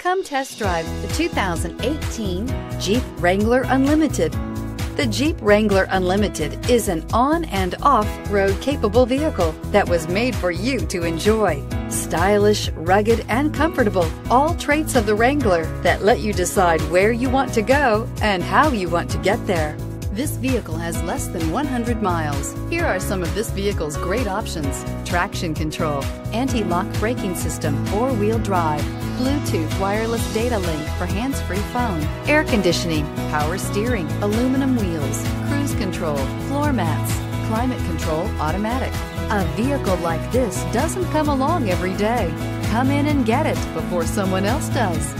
Come test drive the 2018 Jeep Wrangler Unlimited. The Jeep Wrangler Unlimited is an on and off road capable vehicle that was made for you to enjoy. Stylish, rugged, and comfortable, all traits of the Wrangler that let you decide where you want to go and how you want to get there. This vehicle has less than 100 miles. Here are some of this vehicle's great options. Traction control, anti-lock braking system, four-wheel drive, Bluetooth wireless data link for hands-free phone, air conditioning, power steering, aluminum wheels, cruise control, floor mats, climate control automatic. A vehicle like this doesn't come along every day. Come in and get it before someone else does.